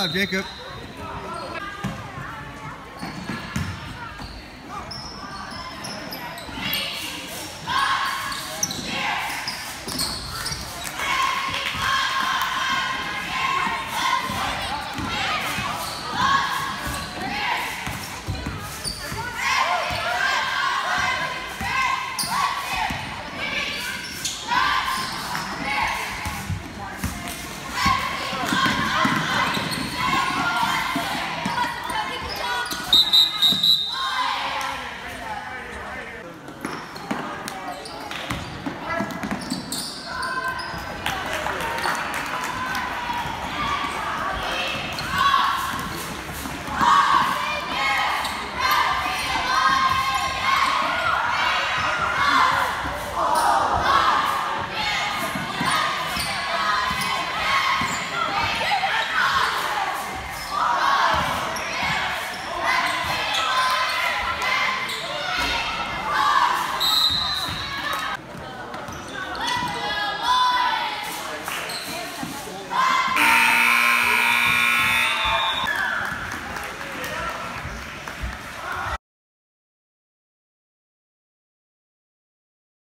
job, Jacob.